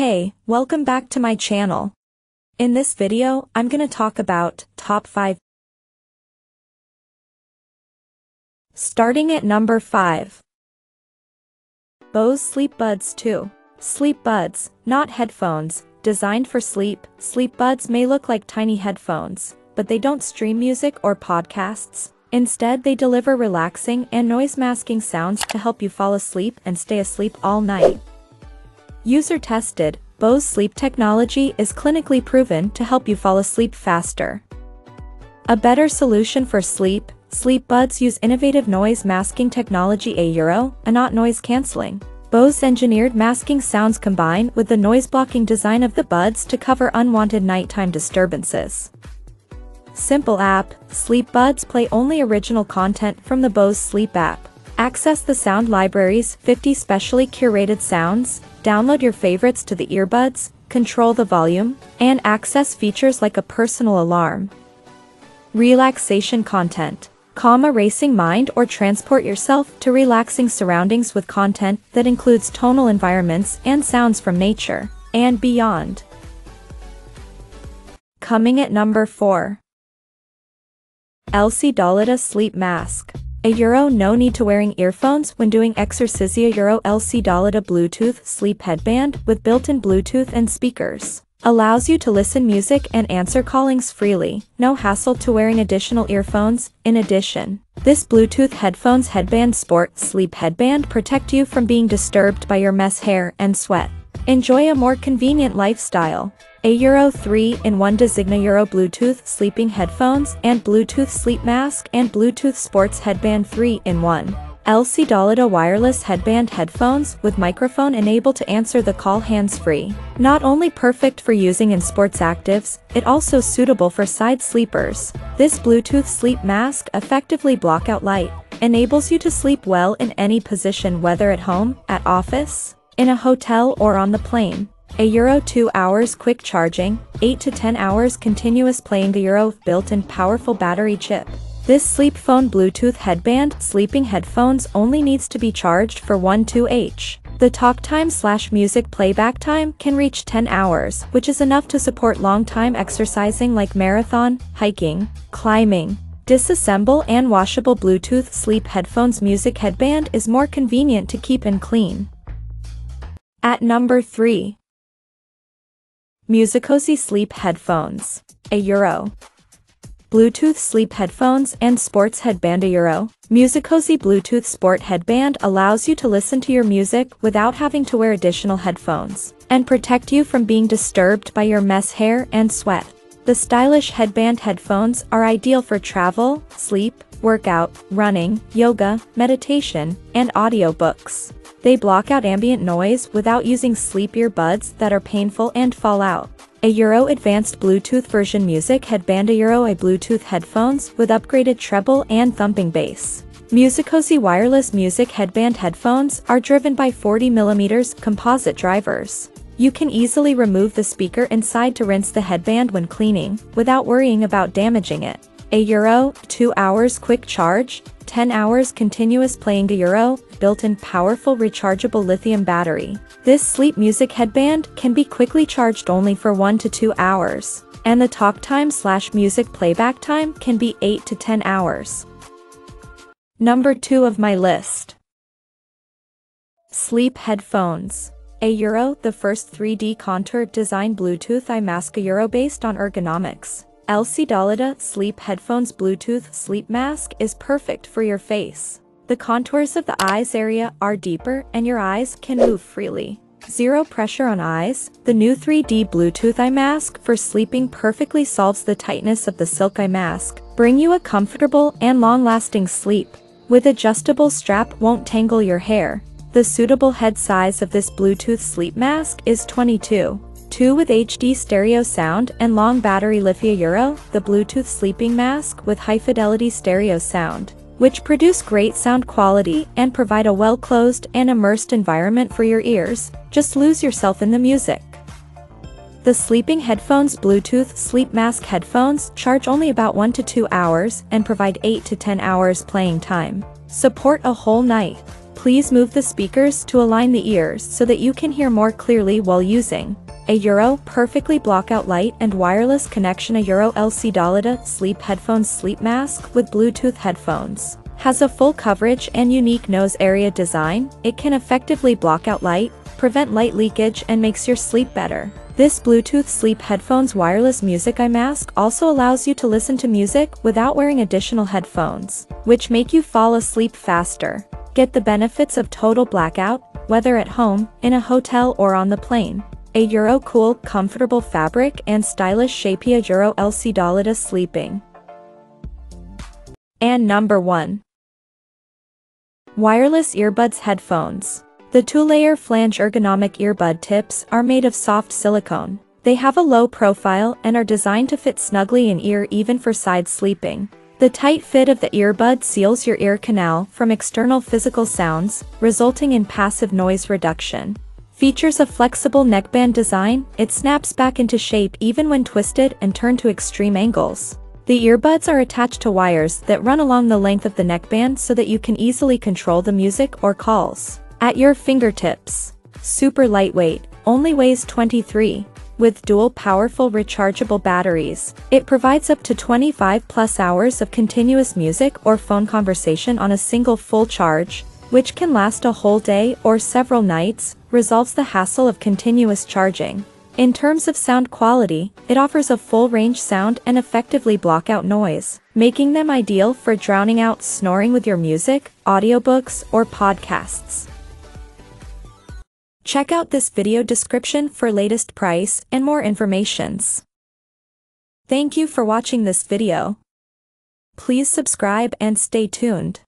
Hey, welcome back to my channel. In this video, I'm gonna talk about top 5. Starting at number 5. Bose Sleep Buds 2. Sleep Buds, not headphones, designed for sleep, Sleep Buds may look like tiny headphones, but they don't stream music or podcasts. Instead, they deliver relaxing and noise-masking sounds to help you fall asleep and stay asleep all night. User-tested, Bose sleep technology is clinically proven to help you fall asleep faster. A better solution for sleep, sleep buds use innovative noise masking technology a euro, and not noise cancelling. Bose engineered masking sounds combine with the noise-blocking design of the buds to cover unwanted nighttime disturbances. Simple app, Sleep Buds play only original content from the Bose Sleep app. Access the sound library's 50 specially curated sounds, download your favorites to the earbuds, control the volume, and access features like a personal alarm. Relaxation content. Calm a racing mind or transport yourself to relaxing surroundings with content that includes tonal environments and sounds from nature, and beyond. Coming at number 4. LC dolida Sleep Mask. A Euro no need to wearing earphones when doing exercise Euro LC dolida Bluetooth sleep headband with built-in Bluetooth and speakers. Allows you to listen music and answer callings freely, no hassle to wearing additional earphones. In addition, this Bluetooth headphones headband sport sleep headband protect you from being disturbed by your mess hair and sweat. Enjoy a more convenient lifestyle. A Euro 3 in 1 Designa Euro Bluetooth sleeping headphones and Bluetooth sleep mask and Bluetooth sports headband 3 in 1. LC dolida wireless headband headphones with microphone enable to answer the call hands-free. Not only perfect for using in sports actives, it also suitable for side sleepers. This Bluetooth sleep mask effectively block out light, enables you to sleep well in any position whether at home, at office, in a hotel or on the plane. A Euro 2 hours quick charging, 8 to 10 hours continuous playing the Euro built-in powerful battery chip. This sleep phone Bluetooth headband sleeping headphones only needs to be charged for 1-2H. The talk time slash music playback time can reach 10 hours, which is enough to support long time exercising like marathon, hiking, climbing. Disassemble and washable Bluetooth sleep headphones music headband is more convenient to keep and clean. At number 3. Musicozy Sleep Headphones. A Euro. Bluetooth sleep headphones and sports headband a Euro. Musicozy Bluetooth sport headband allows you to listen to your music without having to wear additional headphones, and protect you from being disturbed by your mess hair and sweat. The stylish headband headphones are ideal for travel, sleep, workout, running, yoga, meditation, and audiobooks. They block out ambient noise without using sleep earbuds that are painful and fall out. A Euro Advanced Bluetooth version music headband A Euro A Bluetooth headphones with upgraded treble and thumping bass. Musicozy wireless music headband headphones are driven by 40mm composite drivers. You can easily remove the speaker inside to rinse the headband when cleaning, without worrying about damaging it. A Euro, 2 hours quick charge, 10 hours continuous playing a Euro, built-in powerful rechargeable lithium battery. This sleep music headband can be quickly charged only for 1 to 2 hours, and the talk time slash music playback time can be 8 to 10 hours. Number 2 of my list. Sleep headphones. A Euro, the first 3D contour design Bluetooth eye mask a Euro based on ergonomics. LC dolida Sleep Headphones Bluetooth Sleep Mask is perfect for your face. The contours of the eyes area are deeper and your eyes can move freely. Zero pressure on eyes, the new 3D Bluetooth eye mask for sleeping perfectly solves the tightness of the silk eye mask, bring you a comfortable and long-lasting sleep. With adjustable strap won't tangle your hair. The suitable head size of this Bluetooth sleep mask is 22. 2 with HD stereo sound and long battery Lifia Euro, the Bluetooth sleeping mask with high-fidelity stereo sound, which produce great sound quality and provide a well-closed and immersed environment for your ears, just lose yourself in the music. The sleeping headphones Bluetooth sleep mask headphones charge only about 1 to 2 hours and provide 8 to 10 hours playing time. Support a whole night. Please move the speakers to align the ears so that you can hear more clearly while using. A Euro perfectly blockout light and wireless connection A Euro LC dolida sleep headphones sleep mask with Bluetooth headphones. Has a full coverage and unique nose area design, it can effectively block out light, prevent light leakage and makes your sleep better. This Bluetooth sleep headphones wireless music eye mask also allows you to listen to music without wearing additional headphones, which make you fall asleep faster. Get the benefits of total blackout, whether at home, in a hotel or on the plane. A Euro cool, comfortable fabric and stylish Shapia Euro LC dolida sleeping. And number 1. Wireless earbuds headphones. The two-layer flange ergonomic earbud tips are made of soft silicone. They have a low profile and are designed to fit snugly in ear even for side sleeping. The tight fit of the earbud seals your ear canal from external physical sounds, resulting in passive noise reduction. Features a flexible neckband design, it snaps back into shape even when twisted and turned to extreme angles. The earbuds are attached to wires that run along the length of the neckband so that you can easily control the music or calls. At your fingertips. Super lightweight, only weighs 23, with dual powerful rechargeable batteries, it provides up to 25 plus hours of continuous music or phone conversation on a single full charge, which can last a whole day or several nights, resolves the hassle of continuous charging. In terms of sound quality, it offers a full range sound and effectively block out noise, making them ideal for drowning out snoring with your music, audiobooks, or podcasts. Check out this video description for latest price and more informations. Thank you for watching this video. Please subscribe and stay tuned.